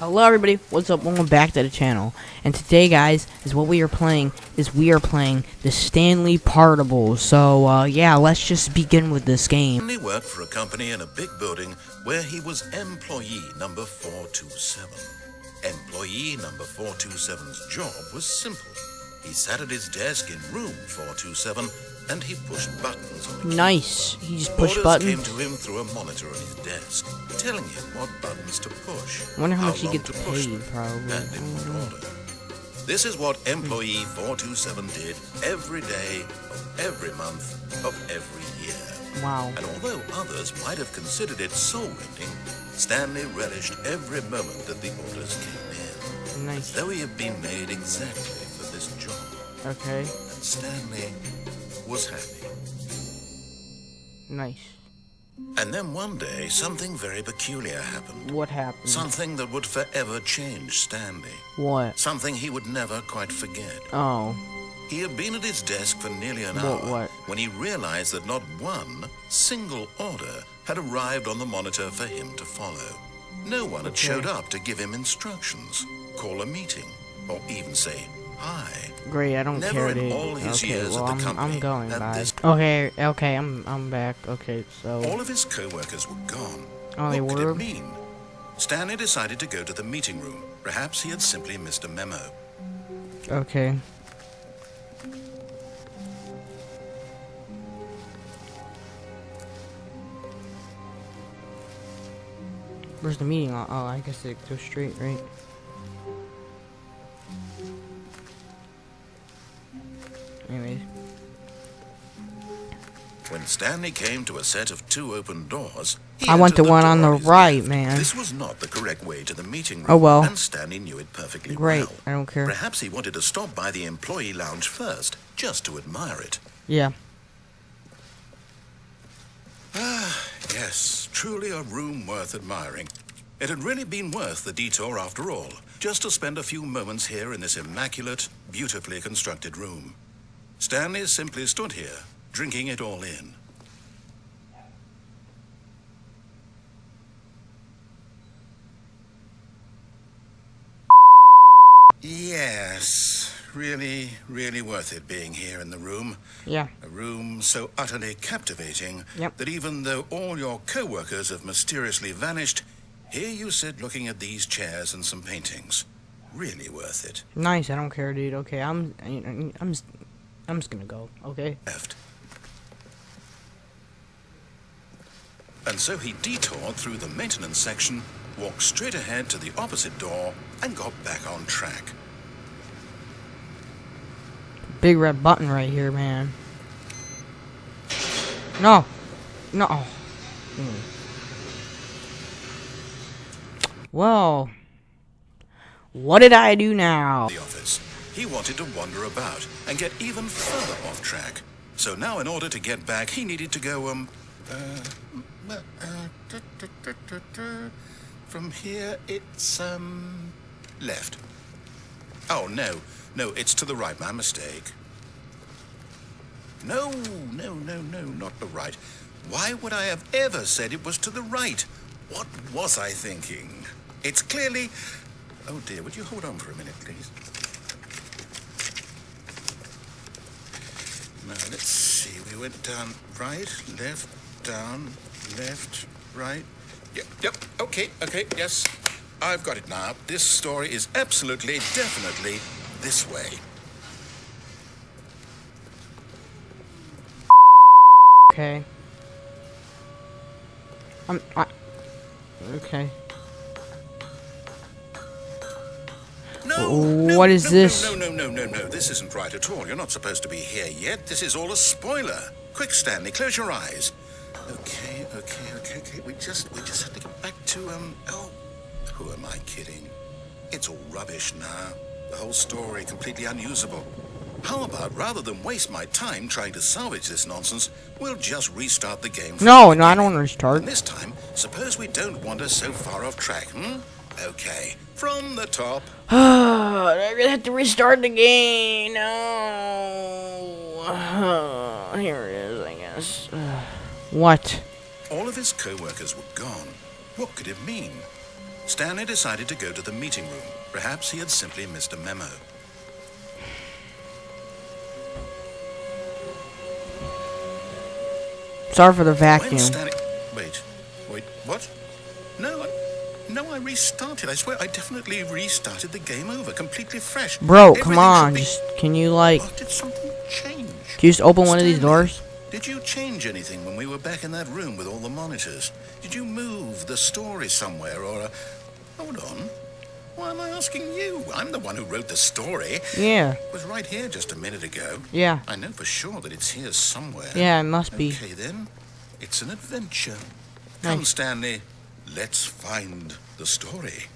Hello everybody, what's up? Welcome back to the channel. And today guys, is what we are playing, is we are playing the Stanley Partible. So uh, yeah, let's just begin with this game. Stanley worked for a company in a big building where he was employee number 427. Employee number 427's job was simple. He sat at his desk in room 427 and he pushed buttons on the key. Nice. He just push Orders buttons. came to him through a monitor on his desk, telling him what buttons to push. I wonder how much he gets to push paid, them, probably. And in what order. This is what employee 427 did every day of every month of every year. Wow. And although others might have considered it soul-rending, Stanley relished every moment that the orders came in, Nice. though he had been made exactly for this job. Okay. And Stanley was happy. Nice. And then one day, something very peculiar happened. What happened? Something that would forever change Stanley. What? Something he would never quite forget. Oh. He had been at his desk for nearly an What- hour what? when he realized that not one single order had arrived on the monitor for him to follow. No one had showed up to give him instructions, call a meeting, or even say Great, I don't Never care, dude. okay, well, at the I'm, company I'm going, bye. Okay, okay, I'm I'm back. Okay, so All of his co-workers were gone. Oh, they what could it mean? Stanley decided to go to the meeting room. Perhaps he had simply missed a memo. okay. Where's the meeting? Oh, oh, I guess it goes straight, right? Stanley came to a set of two open doors, I want entered the one on the right, man. This was not the correct way to the meeting room. Oh, well. And Stanley knew it perfectly great. well. I don't care. Perhaps he wanted to stop by the employee lounge first, just to admire it. Yeah. Ah, yes, truly a room worth admiring. It had really been worth the detour after all, just to spend a few moments here in this immaculate, beautifully constructed room. Stanley simply stood here, drinking it all in. Yes, really, really worth it being here in the room. Yeah. A room so utterly captivating Yep. that even though all your co-workers have mysteriously vanished, here you sit looking at these chairs and some paintings. Really worth it. Nice. I don't care, dude. Okay, I'm I'm I'm just, I'm just gonna go. Okay. Left. And so he detoured through the maintenance section, walked straight ahead to the opposite door, and got back on track. Big red button right here, man. No. No. Hmm. Well. What did I do now? the office. He wanted to wander about and get even further off track. So now, in order to get back, he needed to go, um, uh, uh, uh, from here, it's, um, left. Oh, no, no, it's to the right, my mistake. No, no, no, no, not the right. Why would I have ever said it was to the right? What was I thinking? It's clearly. Oh dear, would you hold on for a minute, please? Now, let's see. We went down right, left, down, left, right. Yep, yep. Okay, okay, yes. I've got it now. This story is absolutely, definitely this way. Okay. I'm. I, okay. No, What no, is no, this? No, no, no, no, no, no. This isn't right at all. You're not supposed to be here yet. This is all a spoiler. Quick, Stanley, close your eyes. Okay, okay, okay, okay. We just, we just have to get back to um. Oh, who am I kidding? It's all rubbish now. The whole story completely unusable. How about rather than waste my time trying to salvage this nonsense, we'll just restart the game. No, no, I don't beginning. want to start. And this time, suppose we don't wander so far off track, hmm? Okay, from the top. I'm gonna have to restart the game. No. Oh, Here it is, I guess. what? All of his co-workers were gone. What could it mean? Stanley decided to go to the meeting room. Perhaps he had simply missed a memo. Sorry for the vacuum. Stanley... Wait, wait, what? No, I, no, I restarted. I swear, I definitely restarted the game over, completely fresh. Bro, Everything come on. be- Just can you like What, did something change? can you just open one of these doors? Did you change anything when we were back in that room with all the monitors? Did you move the story somewhere or... Uh, hold on. Why am I asking you? I'm the one who wrote the story. Yeah. It was right here just a minute ago. Yeah. I know for sure that it's here somewhere. Yeah, it must be. Okay then, it's an adventure. Come, Stanley, let's find the story.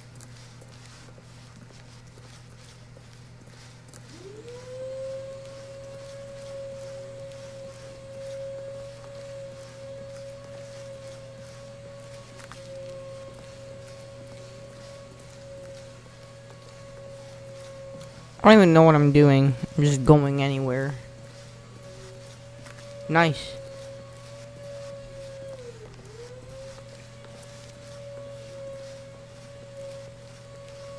I don't even know what I'm doing. I'm just going anywhere. Nice.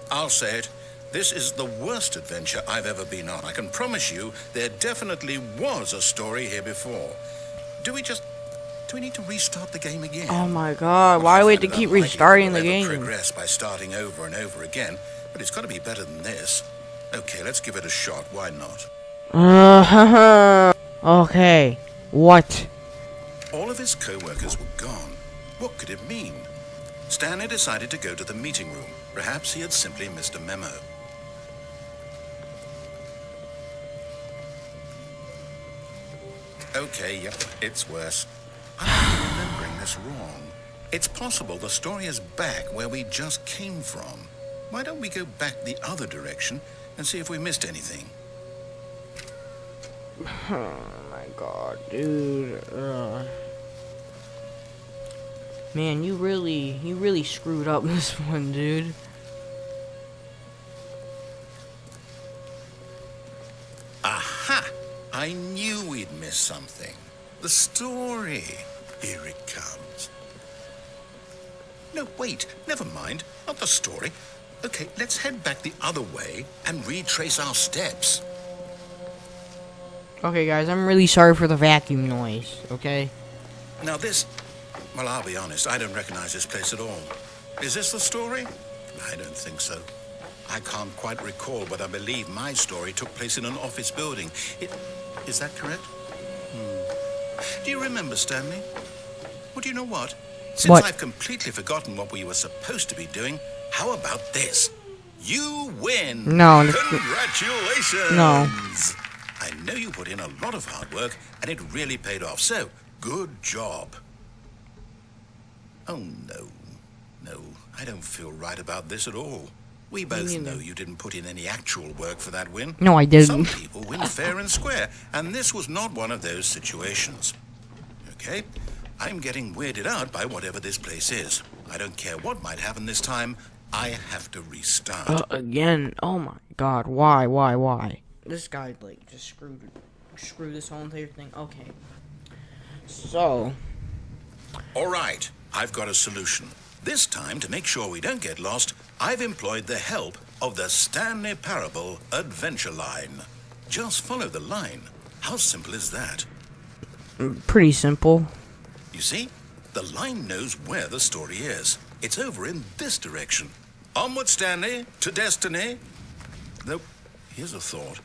I'll say it. This is the worst adventure I've ever been on. I can promise you there definitely was a story here before. Do we just... Do we need to restart the game again? Oh my god, why do we have to keep restarting the game? progress by starting over and over again, but it's got to be better than this. Okay, let's give it a shot. Why not? Uh, okay. What? All of his co-workers were gone. What could it mean? Stanley decided to go to the meeting room. Perhaps he had simply missed a memo. Okay, yep, it's worse. I'm remembering this wrong. It's possible the story is back where we just came from. Why don't we go back the other direction and see if we missed anything? Oh my god, dude. Ugh. Man, you really, you really screwed up this one, dude. Aha! I knew we'd miss something. The story. Here it comes. No, wait. Never mind. Not the story. Okay, let's head back the other way and retrace our steps. Okay, guys, I'm really sorry for the vacuum noise. Okay. Now this... Well, I'll be honest. I don't recognize this place at all. Is this the story? I don't think so. I can't quite recall, but I believe my story took place in an office building. It... Is that correct? Hmm. Do you remember, Stanley? Well, do you know what? Since What? I've completely forgotten what we were supposed to be doing, how about this? You win! No, Congratulations! No. I know you put in a lot of hard work, and it really paid off. So, good job. Oh, no. No, I don't feel right about this at all. We both neither. know you didn't put in any actual work for that win. No, I didn't. Some people win fair and square, and this was not one of those situations. Okay? I'm getting weirded out by whatever this place is. I don't care what might happen this time. I have to restart. Uh, again. Oh my god. Why? Why? Why? This guy like just screwed, screwed this whole entire thing. Okay. So. All right, I've got a solution. This time, to make sure we don't get lost, I've employed the help of the Stanley Parable Adventure Line. Just follow the line. How simple is that? Pretty simple. You see, the line knows where the story is. It's over in this direction. Onward, Stanley, to destiny. Though, here's a thought.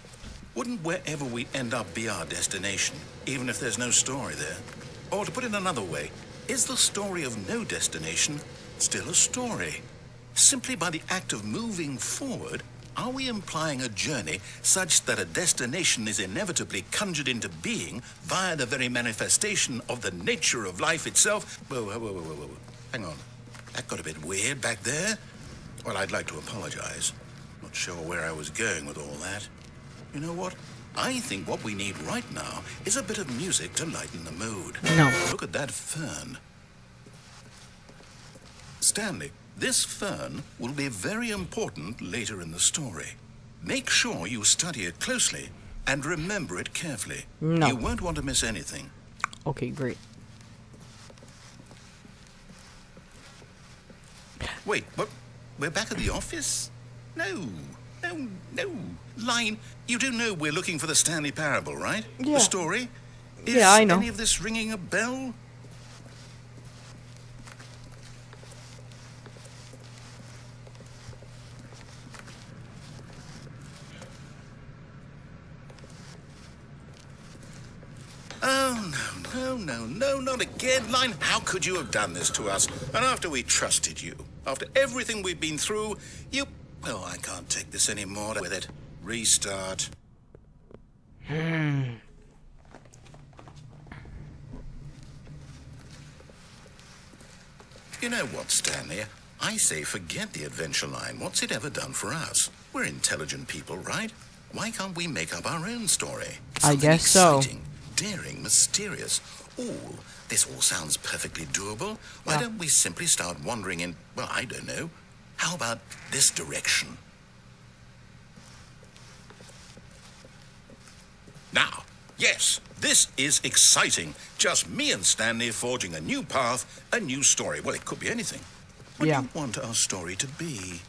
Wouldn't wherever we end up be our destination, even if there's no story there? Or to put it another way, is the story of no destination still a story? Simply by the act of moving forward, are we implying a journey such that a destination is inevitably conjured into being via the very manifestation of the nature of life itself? Whoa, whoa, whoa, whoa, whoa. Hang on. That got a bit weird back there. Well, I'd like to apologize. Not sure where I was going with all that. You know what? I think what we need right now is a bit of music to lighten the mood. No. Look at that fern. Stanley, this fern will be very important later in the story. Make sure you study it closely and remember it carefully. No. You won't want to miss anything. Okay, great. Wait, what? We're back at the office? No, no, no. Line, you do know we're looking for the Stanley Parable, right? Yeah. The story? Is Yeah, I know. any of this ringing a bell? Oh, no, no, no, no, not again, Line. How could you have done this to us? And after we trusted you, after everything we've been through, you. Oh, I can't take this anymore with it. Restart. Hmm. You know what, Stanley? I say forget the adventure line. What's it ever done for us? We're intelligent people, right? Why can't we make up our own story? I Something guess so. exciting, daring, mysterious. All. this all sounds perfectly doable. Why Yeah. don't we simply start wandering in, well, I don't know. How about this direction? Now, yes, this is exciting. Just me and Stanley forging a new path, a new story. Well, it could be anything. What Yeah. do you want our story to be?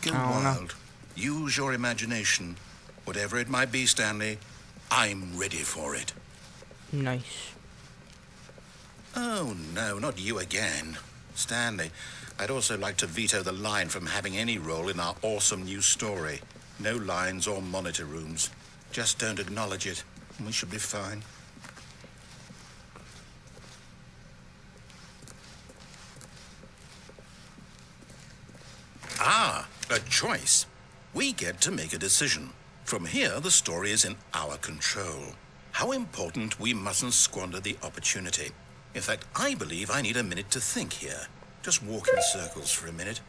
Go don't know. wild. Use your imagination. Whatever it might be, Stanley, I'm ready for it. Nice. Oh, no, not you again. Stanley, I'd also like to veto the line from having any role in our awesome new story. No lines or monitor rooms. Just don't acknowledge it, and we should be fine. Ah, a choice. We get to make a decision. From here, the story is in our control. How important we mustn't squander the opportunity. In fact, I believe I need a minute to think here. Just walk in circles for a minute.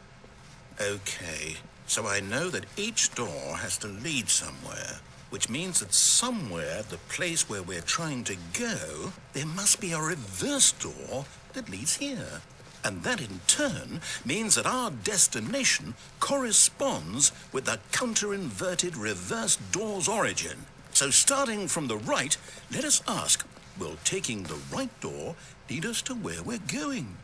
Okay, so I know that each door has to lead somewhere, which means that somewhere, the place where we're trying to go, there must be a reverse door that leads here. And that in turn means that our destination corresponds with the counter-inverted reverse door's origin. So starting from the right, let us ask, will taking the right door lead us to where we're going?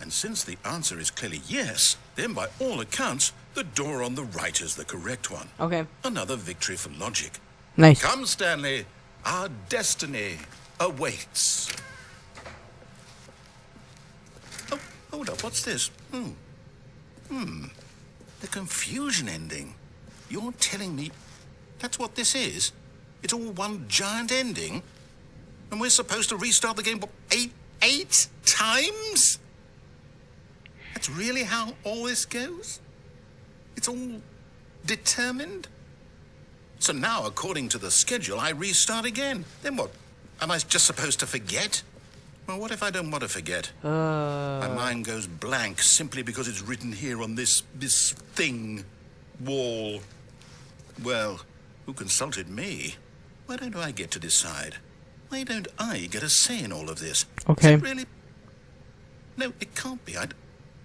And since the answer is clearly yes, then by all accounts, the door on the right is the correct one. Okay. Another victory for logic. Nice. Come, Stanley. Our destiny awaits. Oh, hold up. What's this? Hmm. Hmm. The confusion ending. You're telling me that's what this is? It's all one giant ending? And we're supposed to restart the game what, eight, eight times? That's really how all this goes? It's all determined? So now, according to the schedule, I restart again. Then what? Am I just supposed to forget? Well, what if I don't want to forget? My Uh. mind goes blank simply because it's written here on this this thing wall. Well, who consulted me? Why don't I get to decide? Why don't I get a say in all of this? Is Okay. it really? No, it can't be. I,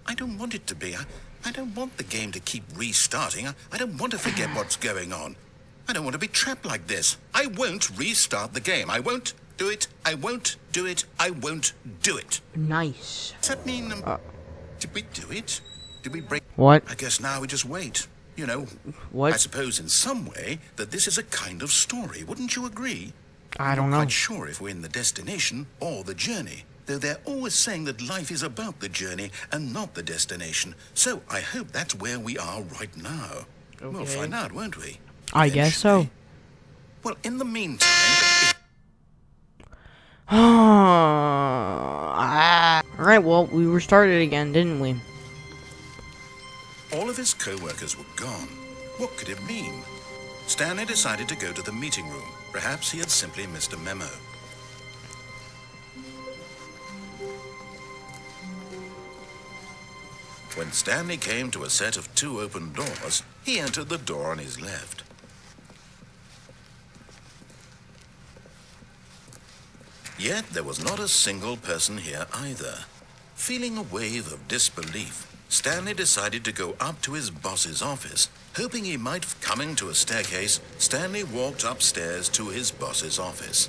I don't want it to be. I, I don't want the game to keep restarting. I, I don't want to forget what's going on. I don't want to be trapped like this. I won't restart the game. I won't do it. I won't do it. I won't do it. Nice. Does that mean, um, Uh. did we do it? Did we break? What? I guess now we just wait. You know, what? I suppose in some way that this is a kind of story. Wouldn't you agree? I don't know. I'm know. Quite sure if we're in the destination or the journey. Though they're always saying that life is about the journey and not the destination. So I hope that's where we are right now. We'll find out, won't we? I guess so. Well, in the meantime, ah. Alright, well, we restarted again, didn't we? All of his co-workers were gone. What could it mean? Stanley decided to go to the meeting room. Perhaps he had simply missed a memo. When Stanley came to a set of two open doors, he entered the door on his left. Yet there was not a single person here either. Feeling a wave of disbelief, Stanley decided to go up to his boss's office. Hoping he might, coming to a staircase, Stanley walked upstairs to his boss's office.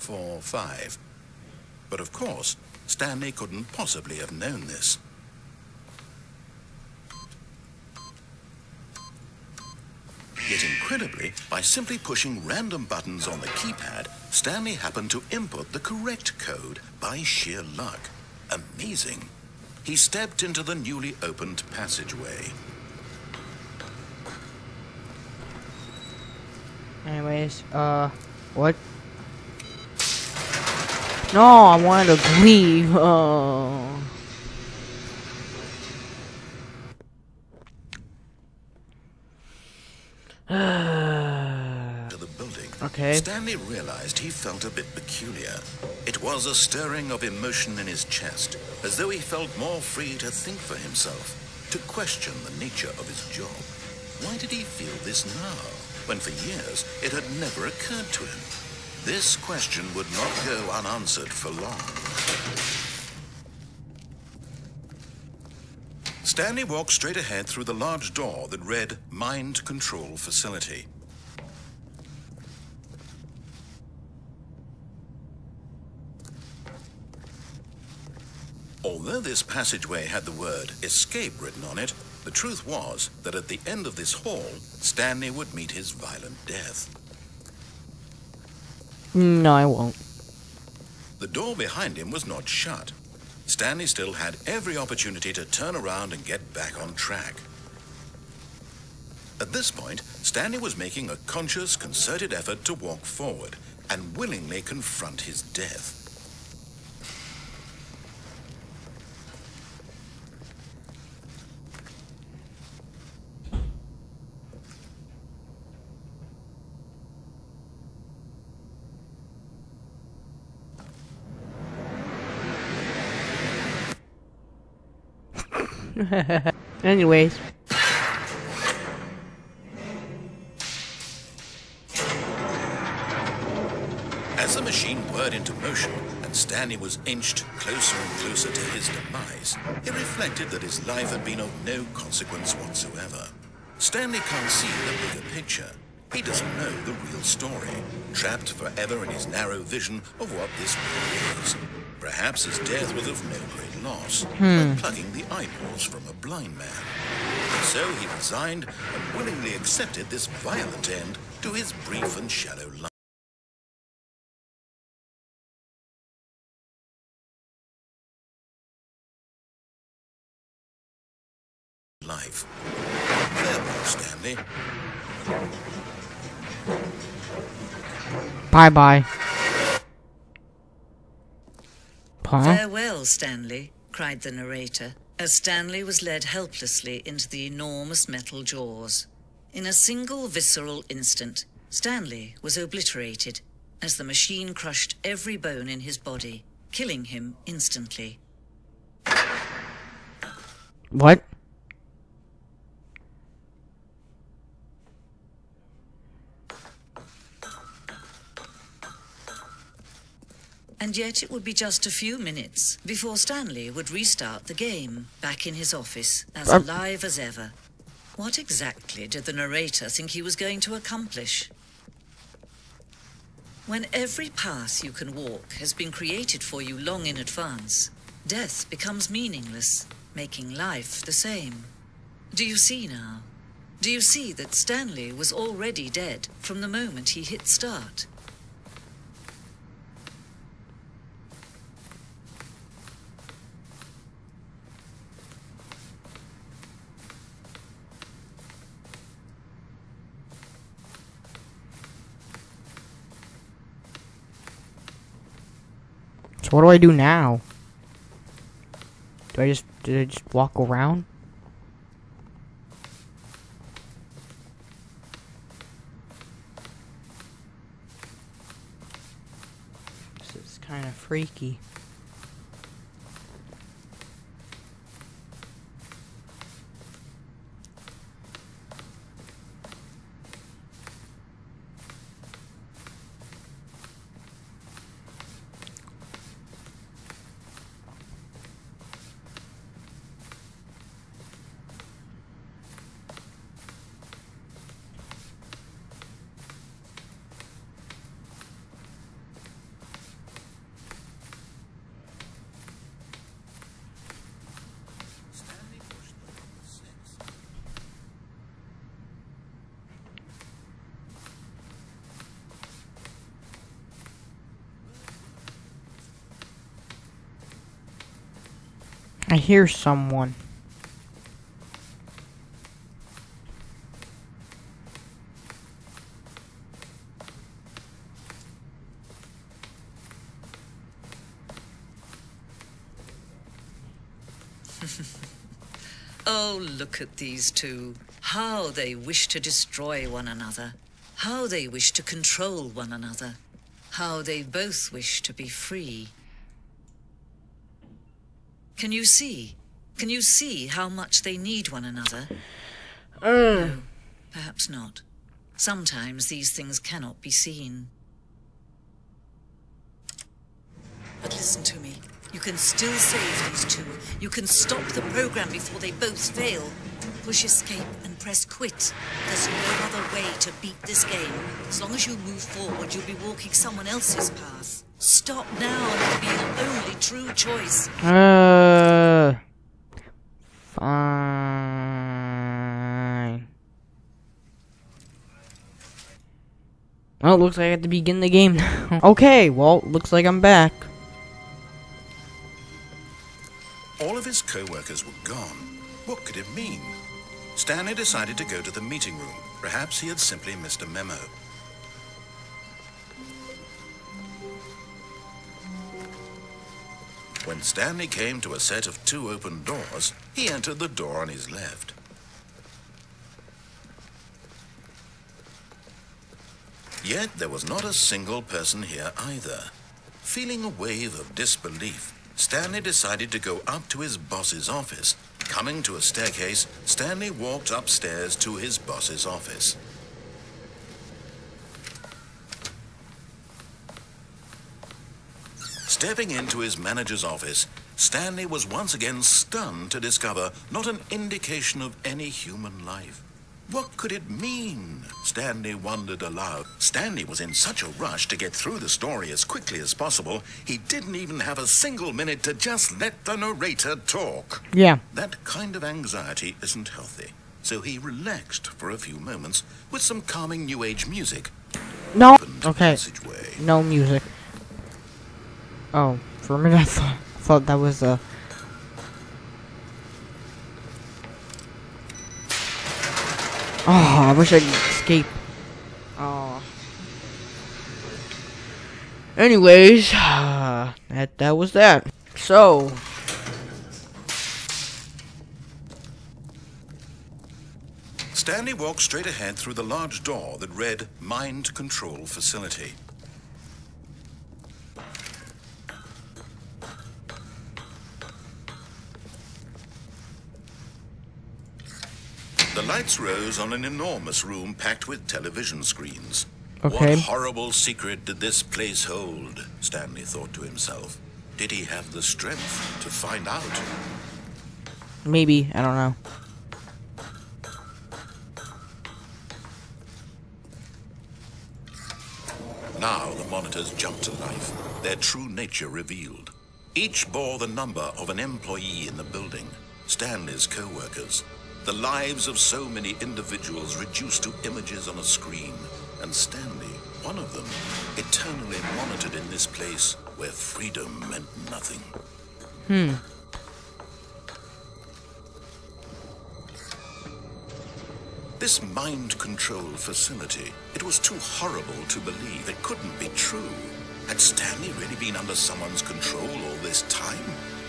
2845. But of course, Stanley couldn't possibly have known this. Yet incredibly, by simply pushing random buttons on the keypad, Stanley happened to input the correct code by sheer luck. Amazing. He stepped into the newly opened passageway. Anyways, uh, what? No, I wanted to leave. Oh. to the building, Okay. Stanley realized he felt a bit peculiar. It was a stirring of emotion in his chest, as though he felt more free to think for himself, to question the nature of his job. Why did he feel this now, when for years it had never occurred to him? This question would not go unanswered for long. Stanley walked straight ahead through the large door that read Mind Control Facility. Although this passageway had the word escape written on it, the truth was that at the end of this hall, Stanley would meet his violent death. No, I won't. The door behind him was not shut. Stanley still had every opportunity to turn around and get back on track. At this point, Stanley was making a conscious, concerted effort to walk forward and willingly confront his death. Anyways, As the machine whirred into motion and Stanley was inched closer and closer to his demise, he reflected that his life had been of no consequence whatsoever. Stanley can't see the bigger picture. He doesn't know the real story, trapped forever in his narrow vision of what this world is. Perhaps his death was of no great loss, like hmm. plucking the eyeballs from a blind man. So he resigned and willingly accepted this violent end to his brief and shallow life. life. Farewell, Stanley. bye bye. Farewell, Stanley, cried the narrator, as Stanley was led helplessly into the enormous metal jaws. In a single visceral instant, Stanley was obliterated as the machine crushed every bone in his body, killing him instantly. What? And yet it would be just a few minutes before Stanley would restart the game, back in his office, as Um. alive as ever. What exactly did the narrator think he was going to accomplish? When every path you can walk has been created for you long in advance, death becomes meaningless, making life the same. Do you see now? Do you see that Stanley was already dead from the moment he hit start? So what do I do now? Do I just do I just walk around? This is kind kind of freaky. I hear someone. Oh, look at these two. How they wish to destroy one another. How they wish to control one another. How they both wish to be free. Can you see? Can you see how much they need one another? Mm. No, perhaps not. Sometimes these things cannot be seen. But listen to me. You can still save these two. You can stop the program before they both fail. Push escape and press quit. There's no other way to beat this game. As long as you move forward, you'll be walking someone else's path. Stop now and it'll be your only true choice. Uh, fine. Well, it looks like I have to begin the game now. okay, well, looks like I'm back. All of his co-workers were gone. What could it mean? Stanley decided to go to the meeting room. Perhaps he had simply missed a memo. When Stanley came to a set of two open doors, he entered the door on his left. Yet there was not a single person here either. Feeling a wave of disbelief, Stanley decided to go up to his boss's office. Coming to a staircase, Stanley walked upstairs to his boss's office. Stepping into his manager's office, Stanley was once again stunned to discover not an indication of any human life. What could it mean? Stanley wondered aloud. Stanley was in such a rush to get through the story as quickly as possible, he didn't even have a single minute to just let the narrator talk. Yeah. That kind of anxiety isn't healthy. So he relaxed for a few moments with some calming New Age music. No. Okay. passageway. No music. Oh, for a minute I thought, I thought that was a. Oh, I wish I could escape. Oh. Anyways, that that was that. So. Stanley walked straight ahead through the large door that read Mind Control Facility. The lights rose on an enormous room packed with television screens. Okay. What horrible secret did this place hold? Stanley thought to himself. Did he have the strength to find out? Maybe, I don't know. Now the monitors jumped to life, their true nature revealed. Each bore the number of an employee in the building, Stanley's co-workers. The lives of so many individuals reduced to images on a screen, and Stanley, one of them, eternally monitored in this place where freedom meant nothing. Hmm. This mind control facility, it was too horrible to believe. It couldn't be true. Had Stanley really been under someone's control all this time?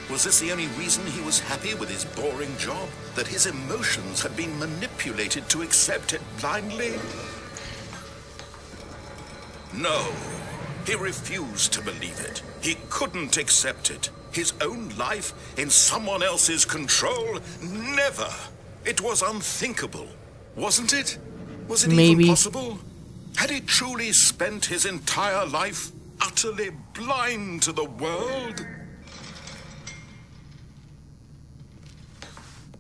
Was this the only reason he was happy with his boring job? That his emotions had been manipulated to accept it blindly? No. He refused to believe it. He couldn't accept it. His own life in someone else's control? Never. It was unthinkable, wasn't it? Was it Maybe. even possible? Had he truly spent his entire life utterly blind to the world?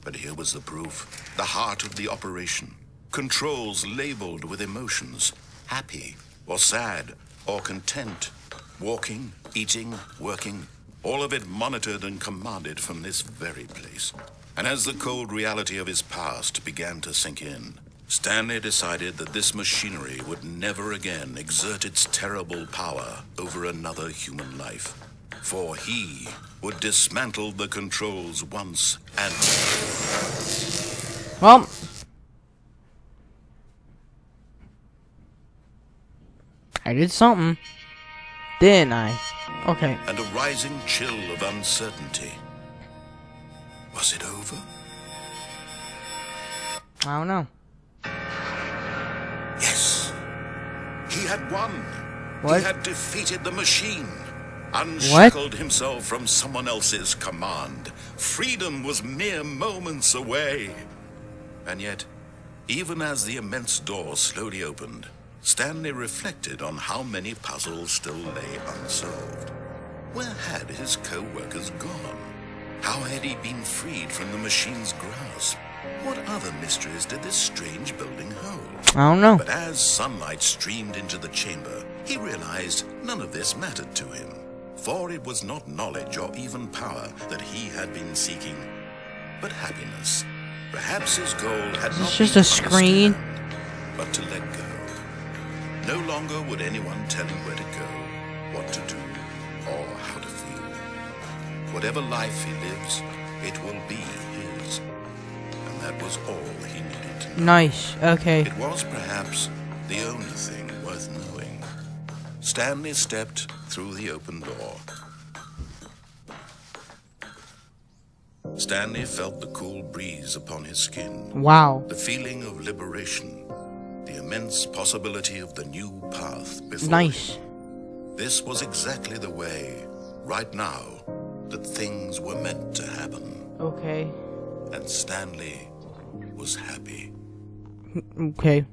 But here was the proof. The heart of the operation. Controls labeled with emotions. Happy, or sad, or content. Walking, eating, working. All of it monitored and commanded from this very place. And as the cold reality of his past began to sink in, Stanley decided that this machinery would never again exert its terrible power over another human life. For he would dismantle the controls once and Well, I did something, didn't I? Okay. and a rising chill of uncertainty. Was it over? I don't know. Yes. He had won. What? He had defeated the machine. Unshackled himself from someone else's command. Freedom was mere moments away. And yet, even as the immense door slowly opened, Stanley reflected on how many puzzles still lay unsolved. Where had his co-workers gone? How had he been freed from the machine's grasp? What other mysteries did this strange building hold? I don't know. But as sunlight streamed into the chamber, he realized none of this mattered to him. For it was not knowledge or even power that he had been seeking, but happiness. Perhaps his goal had not just been a to screen? but to let go. No longer would anyone tell him where to go, what to do, or how to feel. Whatever life he lives, it will be his. And that was all he needed to know. Nice. Okay. It was perhaps the only thing worth knowing. Stanley stepped through the open door. Stanley felt the cool breeze upon his skin, Wow. the feeling of liberation, the immense possibility of the new path before Nice. him. This was exactly the way, right now, that things were meant to happen. Okay. And Stanley was happy. Okay.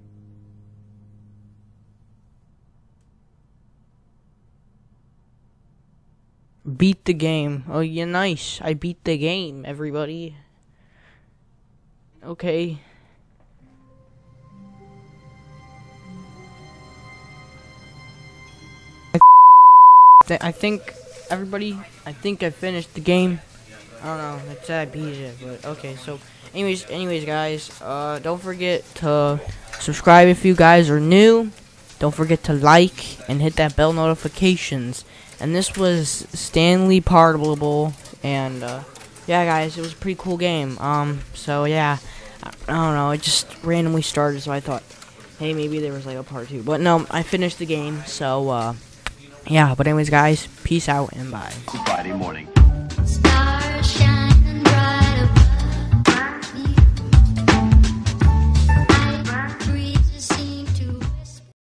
Beat the game. Oh, yeah, nice. I beat the game, everybody. Okay. I, th- I think, everybody, I think I finished the game. I don't know. It's beat it, but okay. So, anyways, anyways, guys, uh, don't forget to subscribe if you guys are new. Don't forget to like and hit that bell notifications. And this was Stanley Partable, and uh, yeah, guys, it was a pretty cool game. Um, so yeah, I, I don't know. It just randomly started, so I thought, hey, maybe there was like a part two. But no, I finished the game. So uh, yeah. But anyways, guys, peace out and bye. Friday morning.